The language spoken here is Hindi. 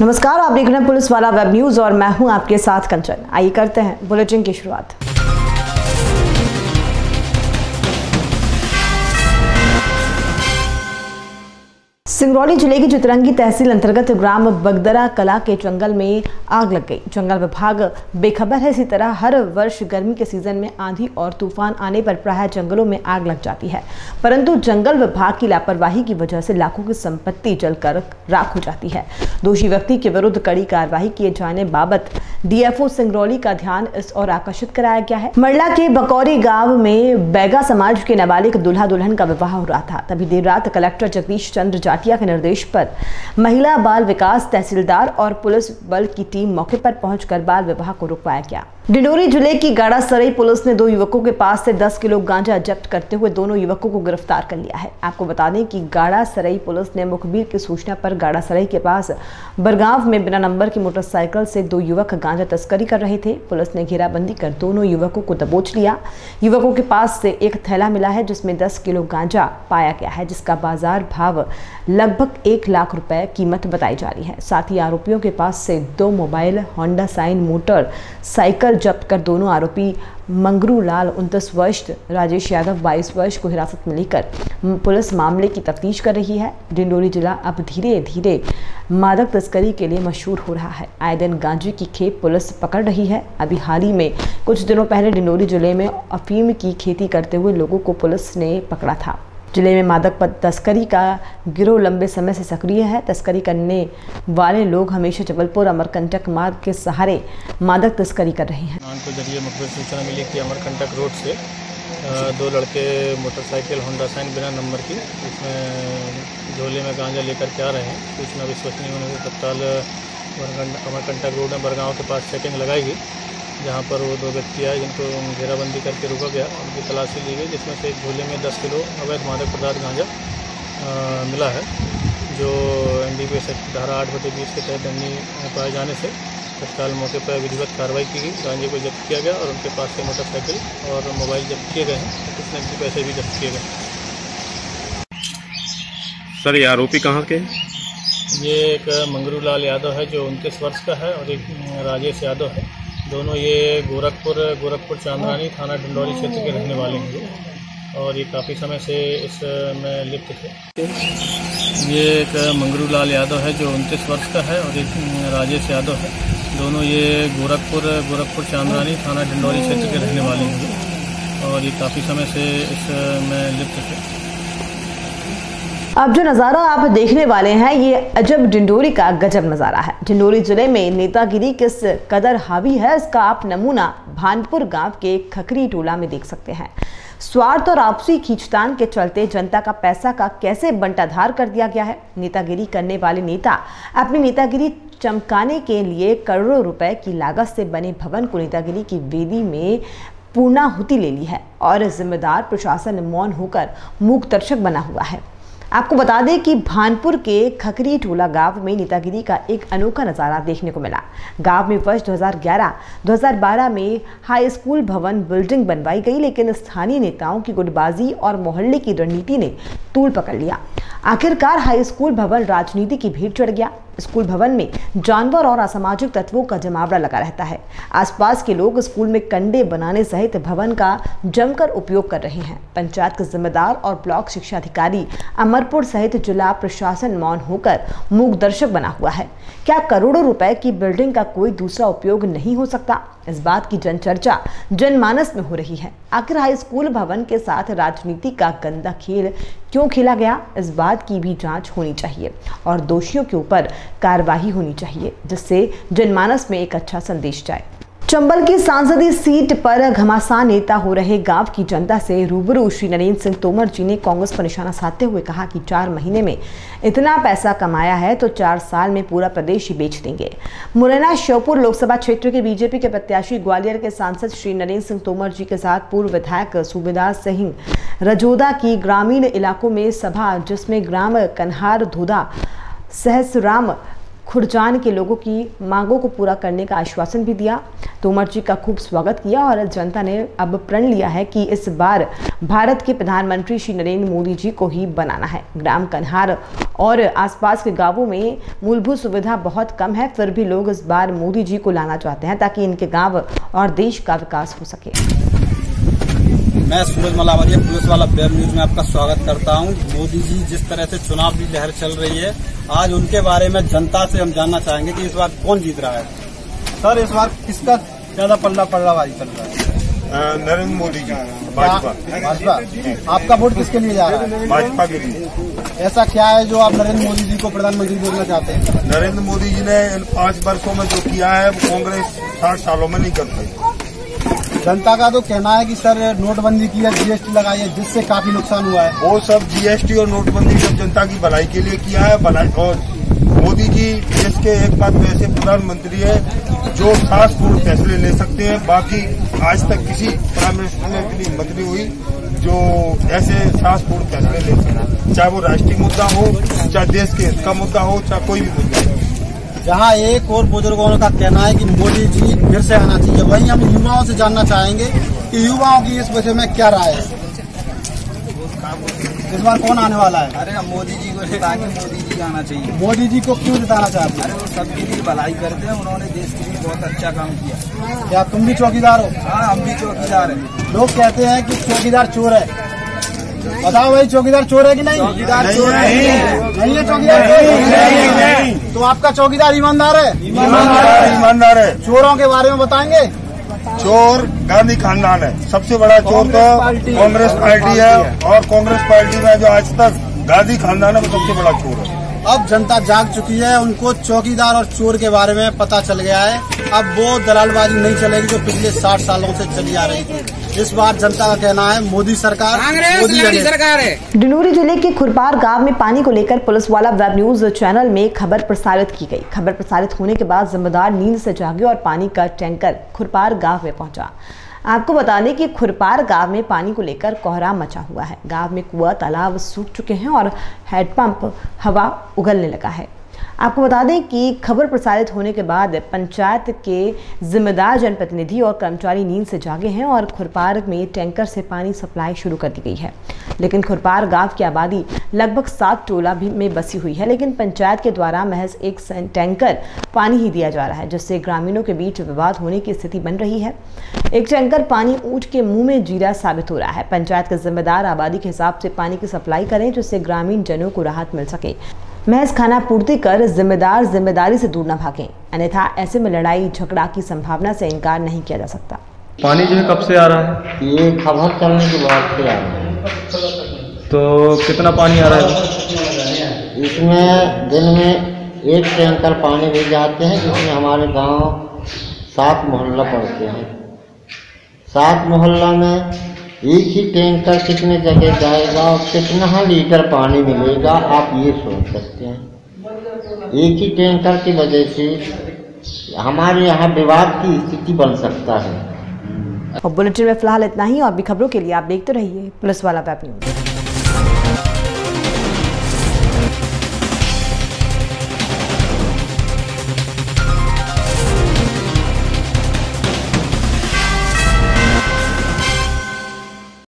नमस्कार, आप देख रहे हैं पुलिस वाला वेब न्यूज़ और मैं हूँ आपके साथ कंचन। आइए करते हैं बुलेटिन की शुरुआत। सिंगरौली ज़िले की चितरंगी तहसील अंतर्गत ग्राम बगदरा कला के जंगल में आग लग गई। जंगल विभाग बेखबर है, इसी तरह हर वर्ष गर्मी के सीज़न में आंधी और तूफ़ान आने पर प्राय जंगलों में आग लग जाती है। परंतु जंगल विभाग की लापरवाही की वजह से लाखों की संपत्ति जलकर राख हो जाती है। दोषी व्यक्ति के विरुद्ध कड़ी कार्रवाई किए जाने बाबत डीएफओ सिंगरौली का ध्यान इस और आकर्षित कराया गया है। मरला के बकौरी गाँव में बैगा समाज के नाबालिग दुल्हा दुल्हन का विवाह हो रहा था। तभी देर रात कलेक्टर जगदीश चंद्र जाटिया के निर्देश पर। महिला बाल विकास तहसीलदार और पुलिस बल की टीम मौके पर पहुंचकर बाल विवाह को रुकवाया गया। डिंडोरी ज़िले की गाड़ा सराई पुलिस ने दो युवकों के पास से 10 किलो गांजा जब्त करते हुए दोनों युवकों को गिरफ़्तार कर लिया है। आपको बता दें कि गाड़ा सराई पुलिस ने मुखबिर की सूचना पर गाड़ा सराई के पास बरगांव में बिना नंबर की मोटरसाइकिल से दो युवक गांजा तस्करी कर रहे थे। पुलिस ने घेराबंदी कर दोनों युवकों को दबोच लिया। युवकों के पास से एक थैला मिला है, जिसमें दस किलो गांजा पाया गया है, जिसका बाज़ार भाव लगभग एक लाख रुपए कीमत बताई जा रही है। साथ ही आरोपियों के पास से दो mobile, Honda sign motorcycle जब्त कर दोनों आरोपी मंगरू लाल उनतीस वर्ष, राजेश यादव बाईस वर्ष को हिरासत में लेकर पुलिस मामले की तफ्तीश कर रही है। डिंडोरी जिला अब धीरे धीरे मादक तस्करी के लिए मशहूर हो रहा है। आए दिन गांजे की खेप पुलिस पकड़ रही है। अभी हाल ही में कुछ दिनों पहले डिंडोरी ज़िले में अफीम की खेती करते हुए लोगों को पुलिस ने पकड़ा था। ज़िले में मादक तस्करी का गिरोह लंबे समय से सक्रिय है। तस्करी करने वाले लोग हमेशा जबलपुर अमरकंटक मार्ग के सहारे मादक तस्करी कर रहे हैं। के ज़रिए मुखबिर सूचना मिली कि अमरकंटक रोड से दो लड़के मोटरसाइकिल, होंडा साइन बिना नंबर की, इसमें झोले में गांजा लेकर के आ रहे हैं। कुछ सूचना विश्वसनीय होने से तत्काल अमरकंटक रोड में बरगांव के पास चेकिंग लगाई गई। जहाँ पर वो दो व्यक्ति आए जिनको घेराबंदी करके रुका गया उनकी तलाशी ली गई जिसमें से एक झोले में दस किलो अवैध मादक पदार्थ गांजा मिला है जो एन डी पी एस धारा आठ बटे बीस के तहत दंडी पाए जाने से तत्काल मौके पर विधिवत कार्रवाई की गई। गांजे को जब्त किया गया और उनके पास से मोटरसाइकिल और मोबाइल जब्त किए गए हैं। कुछ नकदी पैसे भी जब्त किए गए। सर ये आरोपी कहाँ के ये एक मंगरू लाल यादव है जो उनतीस वर्ष का है और एक राजेश यादव है। दोनों ये गोरखपुर गोरखपुर चांदरानी थाना डिंडौरी क्षेत्र के रहने वाले हैं। और ये काफ़ी समय से इसमें लिप्त थे। ये एक मंगरू लाल यादव है, जो उनतीस वर्ष का है, और एक राजेश यादव है। दोनों ये गोरखपुर गोरखपुर चांदरानी थाना डिंडौरी क्षेत्र के रहने वाले हैं। और ये काफ़ी समय से इसमें लिप्त थे। अब जो नज़ारा आप देखने वाले हैं, ये अजब डिंडोरी का गजब नज़ारा है। डिंडोरी ज़िले में नेतागिरी किस कदर हावी है, इसका आप नमूना भानपुर गाँव के खखरी टोला में देख सकते हैं। स्वार्थ और आपसी खींचतान के चलते जनता का पैसा का कैसे बंटाधार कर दिया गया है? नेतागिरी करने वाले नेता अपनी नेतागिरी चमकाने के लिए करोड़ों रुपए की लागत से बने भवन को नेतागिरी की वेदी में पूर्णाहुति ले ली है और जिम्मेदार प्रशासन मौन होकर मूक दर्शक बना हुआ है। आपको बता दें कि भानपुर के खकरी टोला गाँव में नेतागिरी का एक अनोखा नज़ारा देखने को मिला। गाँव में वर्ष 2011-2012 में हाई स्कूल भवन बिल्डिंग बनवाई गई, लेकिन स्थानीय नेताओं की गुटबाजी और मोहल्ले की रणनीति ने तूल पकड़ लिया। आखिरकार हाई स्कूल भवन राजनीति की भीड़ चढ़ गया। स्कूल भवन में जानवर और असामाजिक तत्वों का जमावड़ा लगा रहता है। आसपास के लोग स्कूल में कंडे बनाने सहित भवन का जमकर उपयोग कर रहे हैं। पंचायत के जिम्मेदार और ब्लॉक शिक्षा अधिकारी अमरपुर सहित जिला प्रशासन मौन होकर मूक दर्शक बना हुआ है। क्या करोड़ों रुपए की बिल्डिंग का कोई दूसरा उपयोग नहीं हो सकता? इस बात की जन चर्चा जनमानस में हो रही है। आखिर हाई स्कूल भवन के साथ राजनीति का गंदा खेल क्यों खेला गया? इस बात की भी जाँच होनी चाहिए और दोषियों के ऊपर कार्रवाई होनी चाहिए, जिससे जनमानस में एक अच्छा संदेश जाए। चंबल की सांसदीय सीट पर घमासान नेता हो रहे गाँव की जनता से रूबरू श्री नरेंद्र सिंह तोमर जी ने कांग्रेस पर निशाना साधते हुए कहा कि चार महीने में इतना पैसा कमाया है तो चार साल में पूरा प्रदेश ही बेच देंगे। मुरैना श्योपुर लोकसभा क्षेत्र के बीजेपी के प्रत्याशी ग्वालियर के सांसद श्री नरेंद्र सिंह तोमर जी के साथ पूर्व विधायक सूबेदार सिंह रजोदा की ग्रामीण इलाकों में सभा, जिसमें ग्राम कन्हार धोधा सहसराम, खुरजान के लोगों की मांगों को पूरा करने का आश्वासन भी दिया। तोमर जी का खूब स्वागत किया और जनता ने अब प्रण लिया है कि इस बार भारत के प्रधानमंत्री श्री नरेंद्र मोदी जी को ही बनाना है। ग्राम कन्हार और आसपास के गाँवों में मूलभूत सुविधा बहुत कम है, फिर भी लोग इस बार मोदी जी को लाना चाहते हैं ताकि इनके गाँव और देश का विकास हो सके। मैं सूरज मलावरिया, पुलिस वाला वेब न्यूज़ में आपका स्वागत करता हूँ। मोदी जी जिस तरह से चुनाव की लहर चल रही है, आज उनके बारे में जनता से हम जानना चाहेंगे कि इस बार कौन जीत रहा है। सर, इस बार किसका ज़्यादा पल्ला पल्ला बाजी चल रहा है। नरेंद्र मोदी जी भाजपा। भाजपा? आपका वोट किसके लिए जा रहा है? भाजपा के लिए। ऐसा क्या है जो आप नरेंद्र मोदी जी को प्रधानमंत्री बोलना चाहते हैं? नरेंद्र मोदी जी ने इन पाँच वर्षों में जो किया है वो कांग्रेस साठ सालों में नहीं कर पाई जनता का तो कहना है कि सर नोटबंदी की है जीएसटी लगाई है जिससे काफ़ी नुकसान हुआ है। वो सब जीएसटी और नोटबंदी सब जनता की भलाई के लिए किया है भलाई और मोदी जी देश के एक बात वैसे प्रधानमंत्री है जो साहसपूर्ण फैसले ले सकते हैं। बाकी आज तक किसी प्राइम मिनिस्टर ने इतनी हिम्मत नहीं हुई। जो ऐसे साहसपूर्ण फैसले ले सके चाहे वो राष्ट्रीय मुद्दा हो चाहे देश के हित का मुद्दा हो चाहे कोई भी मुद्दा हो। जहाँ एक और बुज़ुर्गों का कहना है कि मोदी जी फिर से आना चाहिए। वहीं हम युवाओं से जानना चाहेंगे कि युवाओं की इस विषय में क्या राय है। इस बार कौन आने वाला है? अरे हम मोदी जी को जिता के मोदी जी आना चाहिए। मोदी जी को क्यों जिताना चाहते हैं? अरे वो सबके लिए भलाई करते हैं उन्होंने देश के लिए बहुत अच्छा काम किया। क्या तुम भी चौकीदार हो? हाँ हम भी चौकीदार हैं। लोग कहते हैं कि चौकीदार चोर है। बताओ भाई चौकीदार चोर है कि नहीं? चौकीदार चोर नहीं। नहीं है चौकीदार नहीं तो आपका चौकीदार ईमानदार है ईमानदार है। चोरों के बारे में बताएँगे? चोर गांधी खानदान है। सबसे बड़ा चोर तो कांग्रेस पार्टी है। और कांग्रेस पार्टी में जो आज तक गांधी खानदान है वो सबसे बड़ा चोर है। अब जनता जाग चुकी है उनको चौकीदार और चोर के बारे में पता चल गया है। अब वो दलालबाजी नहीं चलेगी जो पिछले साठ सालों से चली आ रही थी। इस बार जनता का कहना है मोदी सरकार मोदी सरकार। है डिंडोरी ज़िले के खुरपार गाँव में पानी को लेकर पुलिस वाला वेब न्यूज़ चैनल में खबर प्रसारित की गई। खबर प्रसारित होने के बाद जिम्मेदार नींद से जागे और पानी का टैंकर खुरपार गाँव में पहुँचा। आपको बता दें कि खुरपार गाँव में पानी को लेकर कोहरा मचा हुआ है। गाँव में कुआँ, तालाब सूख चुके हैं और हैंडपंप हवा उगलने लगा है। आपको बता दें कि खबर प्रसारित होने के बाद पंचायत के जिम्मेदार जनप्रतिनिधि और कर्मचारी नींद से जागे हैं और खुरपार में टैंकर से पानी सप्लाई शुरू कर दी गई है। लेकिन खुरपार गाँव की आबादी लगभग सात टोला भी में बसी हुई है, लेकिन पंचायत के द्वारा महज एक टैंकर पानी ही दिया जा रहा है, जिससे ग्रामीणों के बीच विवाद होने की स्थिति बन रही है। एक टैंकर पानी ऊँट के मुँह में जीरा साबित हो रहा है। पंचायत के जिम्मेदार आबादी के हिसाब से पानी की सप्लाई करें, जिससे ग्रामीण जनों को राहत मिल सके। महज खाना पूर्ति कर जिम्मेदार ज़िम्मेदारी से दूर न भागें। अन्यथा ऐसे में लड़ाई झगड़ा की संभावना से इनकार नहीं किया जा सकता। पानी जो है कब से आ रहा है? ये खबर चलने के बाद से आ रहा है। तो कितना पानी आ रहा है? इसमें दिन में एक टैंकर पानी भी जाते हैं जिसमें हमारे गाँव सात मोहल्ला पड़ते हैं। सात मोहल्ला में एक ही टैंकर कितने जगह जाएगा और कितना लीटर पानी मिलेगा, आप ये सोच सकते हैं। एक ही टैंकर की वजह से हमारे यहाँ विवाद की स्थिति बन सकता है। और बुलेटिन में फ़िलहाल इतना ही, और भी खबरों के लिए आप देखते रहिए पुलिस वाला वेब न्यूज़।